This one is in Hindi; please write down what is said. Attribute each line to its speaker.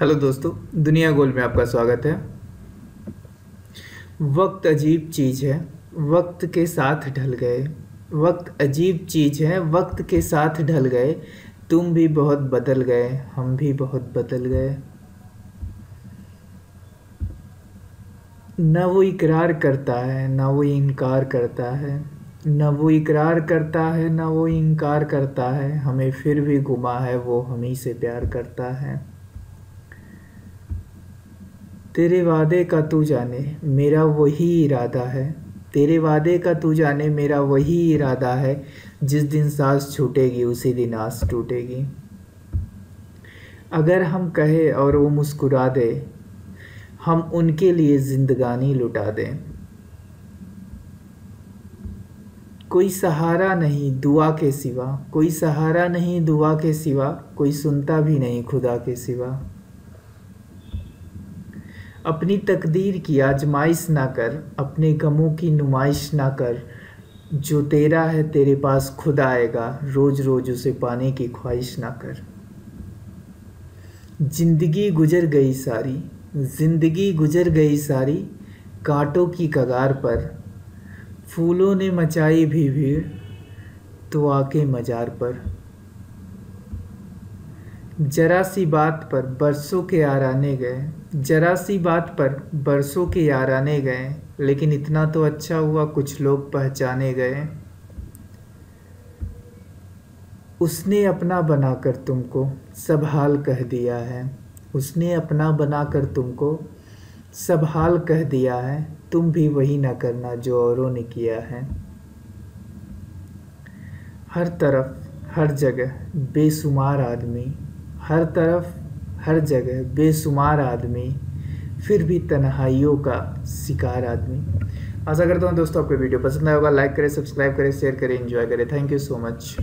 Speaker 1: हेलो दोस्तों, दुनिया गोल में आपका स्वागत है। वक्त अजीब चीज़ है, वक्त के साथ ढल गए। वक्त अजीब चीज़ है, वक्त के साथ ढल गए। तुम भी बहुत बदल गए, हम भी बहुत बदल गए। न वो इकरार करता है, ना वो इनकार करता है। न वो इकरार करता है, न वो इनकार करता है। हमें फिर भी गुमा है, वो हम ही से प्यार करता है। तेरे वादे का तू जाने, मेरा वही इरादा है। तेरे वादे का तू जाने, मेरा वही इरादा है। जिस दिन सांस छूटेगी, उसी दिन आस टूटेगी। अगर हम कहे और वो मुस्कुरा दे, हम उनके लिए ज़िंदगानी लुटा दें। कोई सहारा नहीं दुआ के सिवा, कोई सहारा नहीं दुआ के सिवा, कोई सुनता भी नहीं खुदा के सिवा। अपनी तकदीर की आजमाइश ना कर, अपने गमों की नुमाइश ना कर। जो तेरा है, तेरे पास खुद आएगा। रोज़ रोज़ उसे पाने की ख्वाहिश ना कर। ज़िंदगी गुजर गई सारी। ज़िंदगी गुजर गई सारी कांटों की कगार पर। फूलों ने मचाई भी भीड़ तो आके मजार पर। जरा सी बात पर बरसों के आराने गए, जरा सी बात पर बरसों के याराने गए, लेकिन इतना तो अच्छा हुआ कुछ लोग पहचाने गए। उसने अपना बनाकर तुमको सब हाल कह दिया है। उसने अपना बनाकर तुमको सब हाल कह दिया है। तुम भी वही ना करना जो औरों ने किया है। हर तरफ़, हर जगह बेशुमार आदमी हर तरफ़, हर जगह बेशुमार आदमी, फिर भी तन्हाइयों का शिकार आदमी। आशा करता हूँ दोस्तों आपको वीडियो पसंद आया होगा। लाइक करें सब्सक्राइब करें शेयर करें एंजॉय करें। Thank you so much